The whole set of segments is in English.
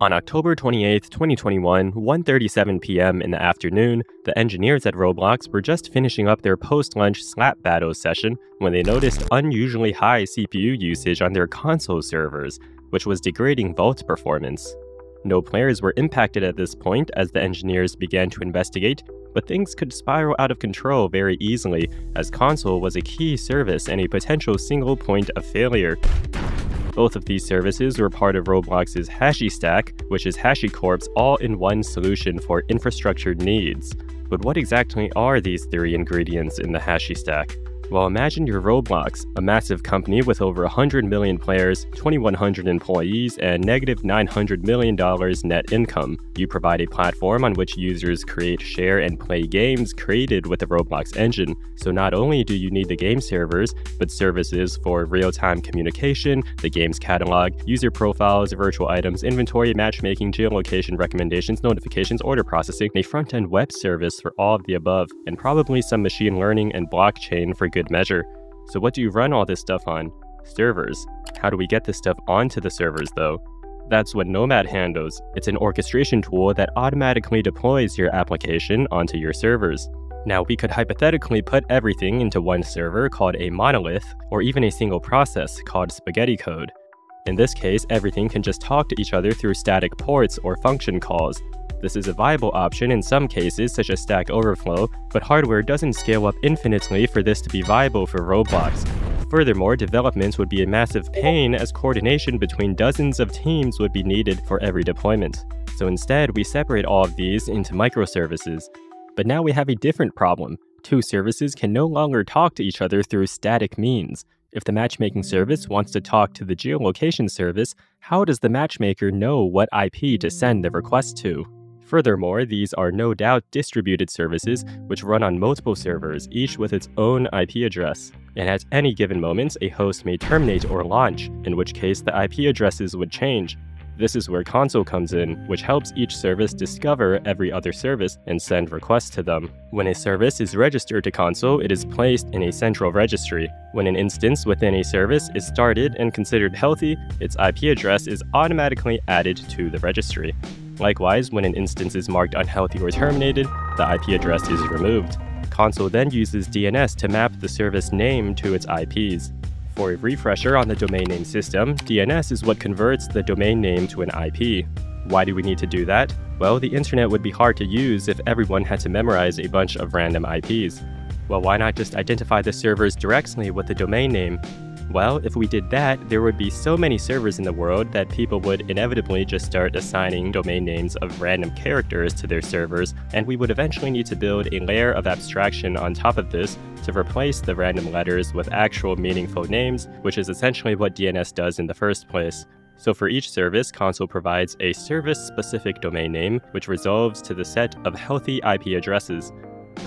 On October 28, 2021, 1:37 p.m. in the afternoon, the engineers at Roblox were just finishing up their post-lunch slap battle session when they noticed unusually high CPU usage on their Consul servers, which was degrading vault performance. No players were impacted at this point as the engineers began to investigate, but things could spiral out of control very easily as Consul was a key service and a potential single point of failure. Both of these services were part of Roblox's HashiStack, which is HashiCorp's all-in-one solution for infrastructure needs. But what exactly are these three ingredients in the HashiStack? Well, imagine your Roblox, a massive company with over 100 million players, 2,100 employees, and negative $900 million net income. You provide a platform on which users create, share, and play games created with the Roblox engine. So not only do you need the game servers, but services for real-time communication, the game's catalog, user profiles, virtual items, inventory, matchmaking, geolocation recommendations, notifications, order processing, a front-end web service for all of the above, and probably some machine learning and blockchain for good measure. So what do you run all this stuff on? Servers. How do we get this stuff onto the servers though? That's what Nomad handles. It's an orchestration tool that automatically deploys your application onto your servers. Now, we could hypothetically put everything into one server called a monolith, or even a single process called spaghetti code. In this case, everything can just talk to each other through static ports or function calls, this is a viable option in some cases, such as Stack Overflow, but hardware doesn't scale up infinitely for this to be viable for Roblox. Furthermore, developments would be a massive pain as coordination between dozens of teams would be needed for every deployment. So instead, we separate all of these into microservices. But now we have a different problem. Two services can no longer talk to each other through static means. If the matchmaking service wants to talk to the geolocation service, how does the matchmaker know what IP to send the request to? Furthermore, these are no doubt distributed services which run on multiple servers, each with its own IP address. And at any given moment, a host may terminate or launch, in which case the IP addresses would change. This is where Consul comes in, which helps each service discover every other service and send requests to them. When a service is registered to Consul, it is placed in a central registry. When an instance within a service is started and considered healthy, its IP address is automatically added to the registry. Likewise, when an instance is marked unhealthy or terminated, the IP address is removed. Consul then uses DNS to map the service name to its IPs. For a refresher on the domain name system, DNS is what converts the domain name to an IP. Why do we need to do that? Well, the internet would be hard to use if everyone had to memorize a bunch of random IPs. Well, why not just identify the servers directly with the domain name well, if we did that, there would be so many servers in the world that people would inevitably just start assigning domain names of random characters to their servers, and we would eventually need to build a layer of abstraction on top of this to replace the random letters with actual meaningful names, which is essentially what DNS does in the first place. So for each service, Consul provides a service-specific domain name, which resolves to the set of healthy IP addresses,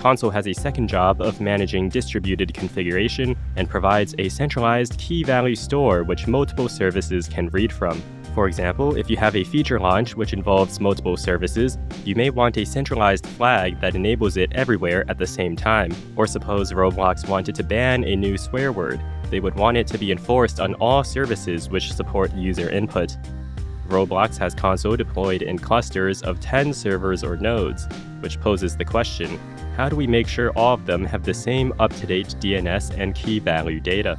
Consul has a second job of managing distributed configuration and provides a centralized key value store which multiple services can read from. For example, if you have a feature launch which involves multiple services, you may want a centralized flag that enables it everywhere at the same time. Or suppose Roblox wanted to ban a new swear word. They would want it to be enforced on all services which support user input. Roblox has Consul deployed in clusters of 10 servers or nodes, which poses the question, how do we make sure all of them have the same up-to-date DNS and key value data?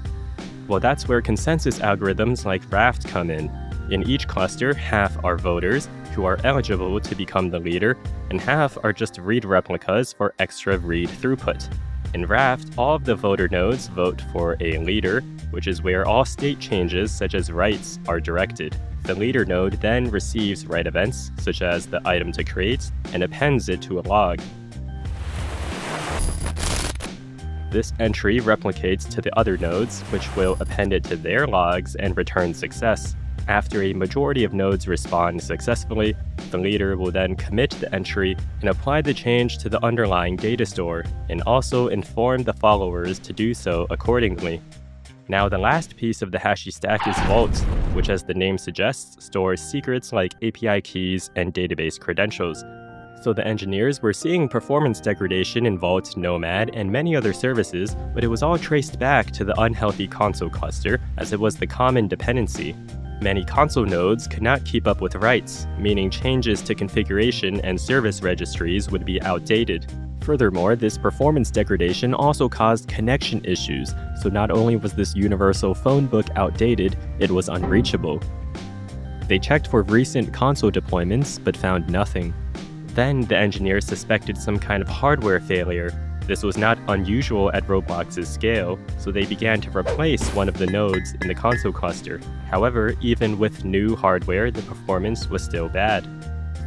Well, that's where consensus algorithms like Raft come in. In each cluster, half are voters, who are eligible to become the leader, and half are just read replicas for extra read throughput. In Raft, all of the voter nodes vote for a leader, which is where all state changes such as writes are directed. The leader node then receives write events, such as the item to create, and appends it to a log. This entry replicates to the other nodes, which will append it to their logs and return success. After a majority of nodes respond successfully, the leader will then commit the entry and apply the change to the underlying data store, and also inform the followers to do so accordingly. Now, the last piece of the Hashi stack is Vault, which, as the name suggests, stores secrets like API keys and database credentials. So the engineers were seeing performance degradation in Vault, Nomad, and many other services, but it was all traced back to the unhealthy Consul cluster, as it was the common dependency. Many Consul nodes could not keep up with writes, meaning changes to configuration and service registries would be outdated. Furthermore, this performance degradation also caused connection issues, so not only was this universal phone book outdated, it was unreachable. They checked for recent Consul deployments, but found nothing. Then the engineers suspected some kind of hardware failure. This was not unusual at Roblox's scale, so they began to replace one of the nodes in the Consul cluster. However, even with new hardware, the performance was still bad.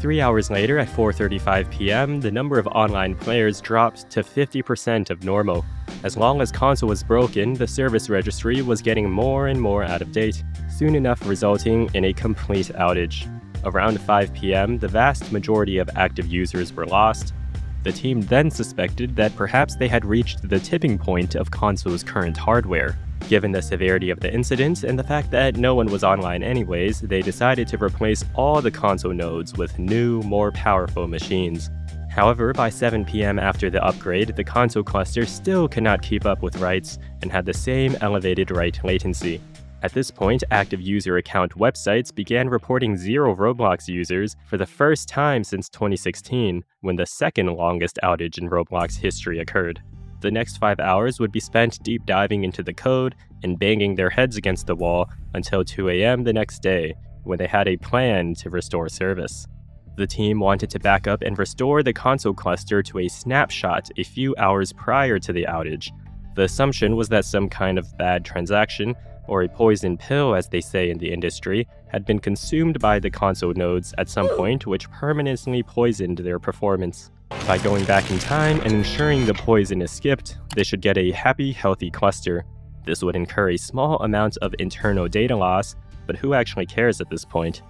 Three hours later, at 4.35 p.m., the number of online players dropped to 50% of normal. As long as Consul was broken, the service registry was getting more and more out of date, soon enough resulting in a complete outage. Around 5 p.m., the vast majority of active users were lost. The team then suspected that perhaps they had reached the tipping point of Consul's current hardware. Given the severity of the incident and the fact that no one was online anyways, they decided to replace all the Consul nodes with new, more powerful machines. However, by 7 p.m. after the upgrade, the Consul cluster still could not keep up with writes and had the same elevated write latency. At this point, active user account websites began reporting zero Roblox users for the first time since 2016, when the second longest outage in Roblox history occurred the next five hours would be spent deep diving into the code and banging their heads against the wall until 2 a.m. the next day, when they had a plan to restore service. The team wanted to back up and restore the Consul cluster to a snapshot a few hours prior to the outage. The assumption was that some kind of bad transaction, or a poison pill as they say in the industry, had been consumed by the Consul nodes at some point, which permanently poisoned their performance. By going back in time and ensuring the poison is skipped, they should get a happy, healthy cluster. This would incur a small amount of internal data loss, but who actually cares at this point?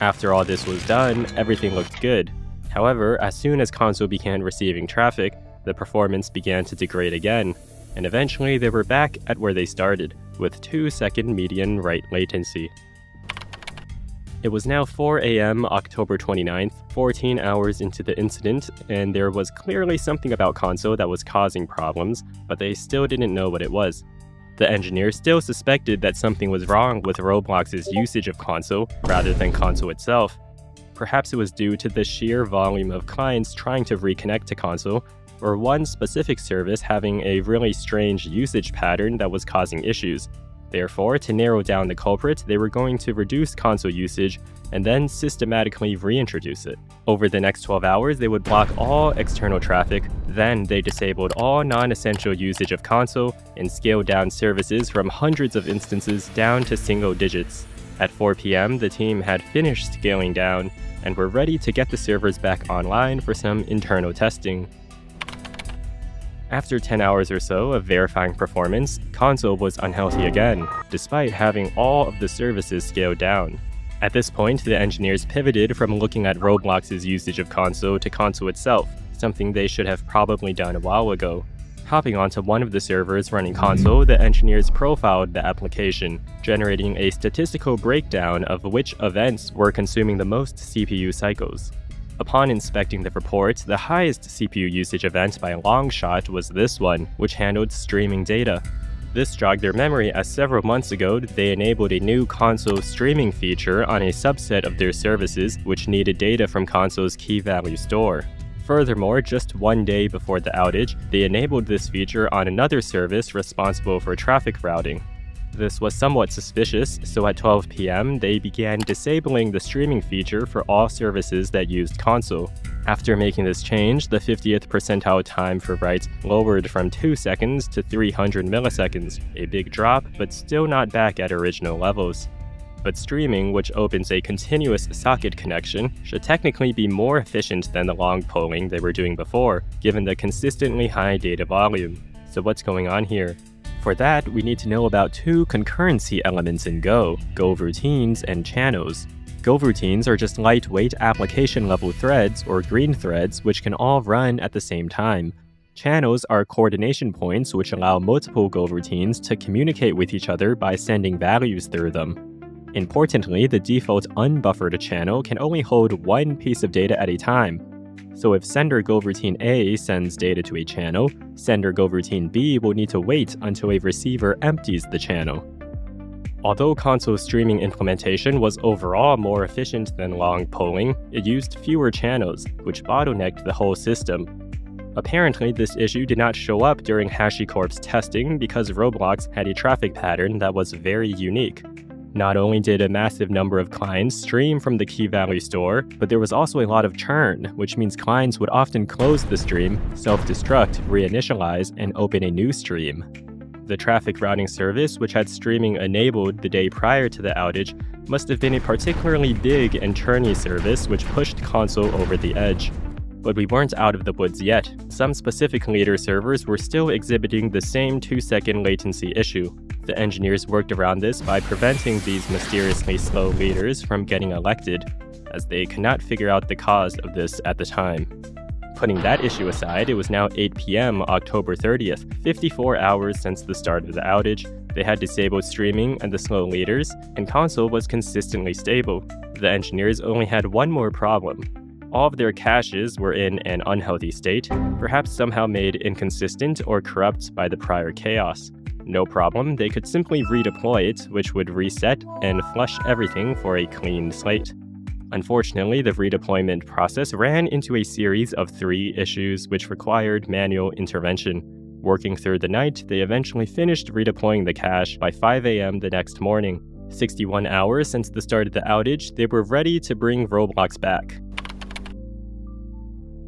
After all this was done, everything looked good. However, as soon as Consul began receiving traffic, the performance began to degrade again, and eventually they were back at where they started, with 2 second median write latency. It was now 4 a.m., October 29th, 14 hours into the incident, and there was clearly something about Consul that was causing problems, but they still didn't know what it was. The engineers still suspected that something was wrong with Roblox's usage of Consul rather than Consul itself. Perhaps it was due to the sheer volume of clients trying to reconnect to Consul, or one specific service having a really strange usage pattern that was causing issues. Therefore, to narrow down the culprit, they were going to reduce Consul usage and then systematically reintroduce it. Over the next 12 hours, they would block all external traffic, then they disabled all non-essential usage of Consul and scaled down services from hundreds of instances down to single digits. At 4 p.m., the team had finished scaling down and were ready to get the servers back online for some internal testing. After 10 hours or so of verifying performance, Consul was unhealthy again, despite having all of the services scaled down. At this point, the engineers pivoted from looking at Roblox's usage of Consul to Consul itself, something they should have probably done a while ago. Hopping onto one of the servers running Consul, the engineers profiled the application, generating a statistical breakdown of which events were consuming the most CPU cycles. Upon inspecting the report, the highest CPU usage event by a long shot was this one, which handled streaming data. This jogged their memory as several months ago they enabled a new Consul streaming feature on a subset of their services which needed data from Consul's key value store. Furthermore, just one day before the outage, they enabled this feature on another service responsible for traffic routing. This was somewhat suspicious, so at 12 p.m., they began disabling the streaming feature for all services that used Consul. After making this change, the 50th percentile time for writes lowered from 2 seconds to 300 milliseconds, a big drop, but still not back at original levels. But streaming, which opens a continuous socket connection, should technically be more efficient than the long polling they were doing before, given the consistently high data volume. So what's going on here? For that, we need to know about two concurrency elements in Go, Go routines and channels. Go routines are just lightweight application level threads or green threads which can all run at the same time. Channels are coordination points which allow multiple Go routines to communicate with each other by sending values through them. Importantly, the default unbuffered channel can only hold one piece of data at a time, so if sender go routine A sends data to a channel, sender go routine B will need to wait until a receiver empties the channel. Although Consul streaming implementation was overall more efficient than long polling, it used fewer channels, which bottlenecked the whole system. Apparently, this issue did not show up during HashiCorp's testing because Roblox had a traffic pattern that was very unique. Not only did a massive number of clients stream from the Key Value store, but there was also a lot of churn, which means clients would often close the stream, self destruct, reinitialize, and open a new stream. The traffic routing service, which had streaming enabled the day prior to the outage, must have been a particularly big and churny service which pushed Consul over the edge. But we weren't out of the woods yet. Some specific leader servers were still exhibiting the same 2 second latency issue. The engineers worked around this by preventing these mysteriously slow leaders from getting elected, as they could not figure out the cause of this at the time. Putting that issue aside, it was now 8 p.m. October 30th, 54 hours since the start of the outage. They had disabled streaming and the slow leaders, and Consul was consistently stable. The engineers only had one more problem all of their caches were in an unhealthy state, perhaps somehow made inconsistent or corrupt by the prior chaos. No problem, they could simply redeploy it, which would reset and flush everything for a clean slate. Unfortunately, the redeployment process ran into a series of three issues which required manual intervention. Working through the night, they eventually finished redeploying the cache by 5 a.m. the next morning. 61 hours since the start of the outage, they were ready to bring Roblox back.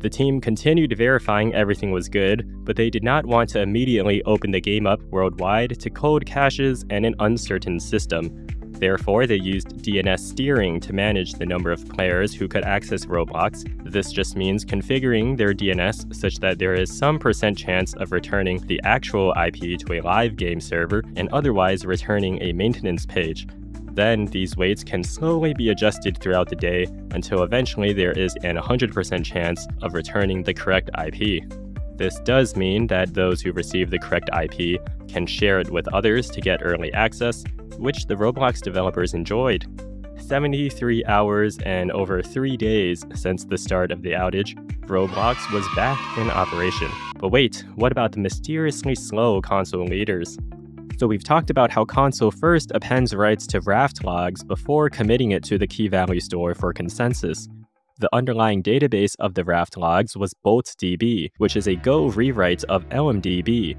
The team continued verifying everything was good, but they did not want to immediately open the game up worldwide to cold caches and an uncertain system. Therefore, they used DNS steering to manage the number of players who could access Roblox. This just means configuring their DNS such that there is some percent chance of returning the actual IP to a live game server and otherwise returning a maintenance page. Then these weights can slowly be adjusted throughout the day until eventually there is an 100% chance of returning the correct IP. This does mean that those who receive the correct IP can share it with others to get early access, which the Roblox developers enjoyed. 73 hours and over 3 days since the start of the outage, Roblox was back in operation. But wait, what about the mysteriously slow Consul leaders? So we've talked about how Consul first appends writes to raft logs before committing it to the key value store for consensus. The underlying database of the raft logs was BoltDB, which is a Go rewrite of LMDB.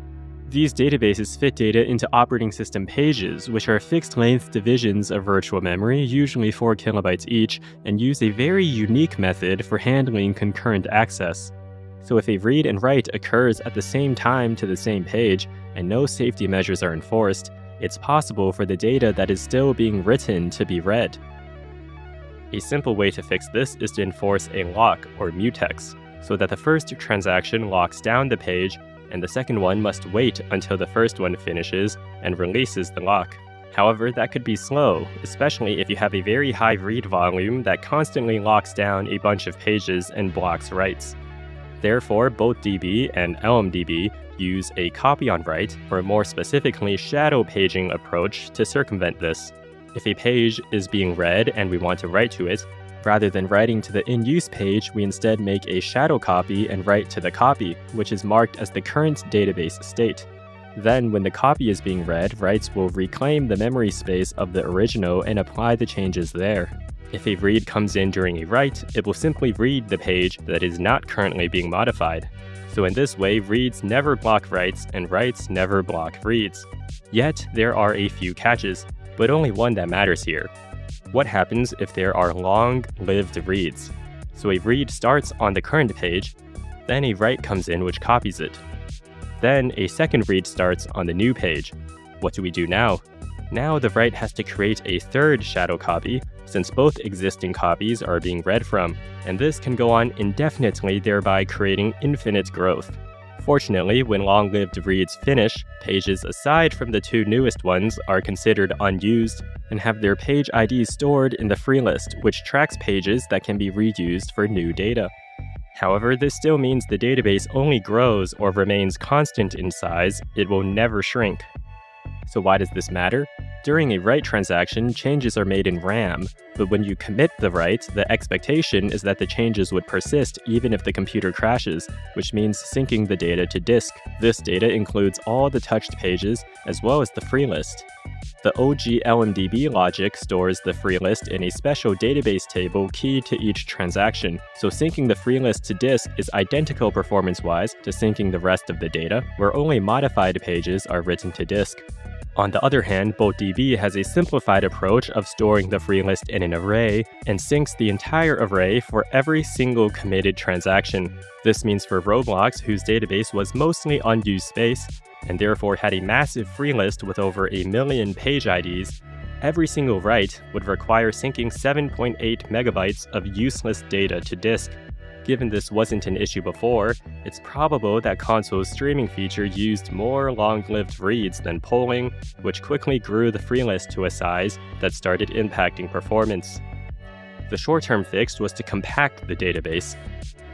These databases fit data into operating system pages, which are fixed length divisions of virtual memory, usually 4 kilobytes each, and use a very unique method for handling concurrent access. So if a read and write occurs at the same time to the same page, and no safety measures are enforced, it's possible for the data that is still being written to be read. A simple way to fix this is to enforce a lock or mutex, so that the first transaction locks down the page and the second one must wait until the first one finishes and releases the lock. However, that could be slow, especially if you have a very high read volume that constantly locks down a bunch of pages and blocks writes. Therefore, BoltDB and LMDB use a copy on write, or more specifically, shadow paging approach to circumvent this. If a page is being read and we want to write to it, rather than writing to the in use page, we instead make a shadow copy and write to the copy, which is marked as the current database state. Then, when the copy is being read, writes will reclaim the memory space of the original and apply the changes there. If a read comes in during a write, it will simply read the page that is not currently being modified. So in this way, reads never block writes and writes never block reads. Yet, there are a few catches, but only one that matters here. What happens if there are long-lived reads? So a read starts on the current page, then a write comes in which copies it. Then a second read starts on the new page. What do we do now? Now the write has to create a third shadow copy, since both existing copies are being read from, and this can go on indefinitely, thereby creating infinite growth. Fortunately, when long-lived reads finish, pages aside from the two newest ones are considered unused and have their page IDs stored in the free list, which tracks pages that can be reused for new data. However, this still means the database only grows or remains constant in size, it will never shrink. So why does this matter? During a write transaction, changes are made in RAM, but when you commit the write, the expectation is that the changes would persist even if the computer crashes, which means syncing the data to disk. This data includes all the touched pages, as well as the free list. The OG LMDB logic stores the free list in a special database table key to each transaction, so syncing the free list to disk is identical performance-wise to syncing the rest of the data, where only modified pages are written to disk. On the other hand, BoltDB has a simplified approach of storing the free list in an array and syncs the entire array for every single committed transaction. This means for Roblox, whose database was mostly unused space, and therefore had a massive free list with over a million page IDs, every single write would require syncing 7.8 megabytes of useless data to disk. Given this wasn't an issue before, it's probable that Consul's streaming feature used more long-lived reads than polling, which quickly grew the free list to a size that started impacting performance. The short-term fix was to compact the database,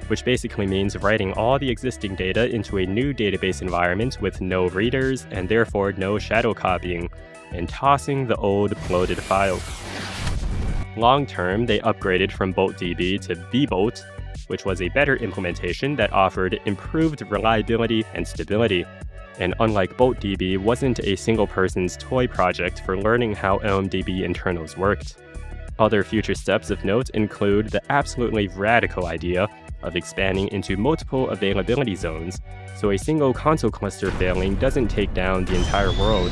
which basically means writing all the existing data into a new database environment with no readers and therefore no shadow copying, and tossing the old bloated files. Long term, they upgraded from BoltDB to bbolt, which was a better implementation that offered improved reliability and stability. And unlike BoltDB, wasn't a single person's toy project for learning how LMDB internals worked. Other future steps of note include the absolutely radical idea of expanding into multiple availability zones, so a single Consul cluster failing doesn't take down the entire world,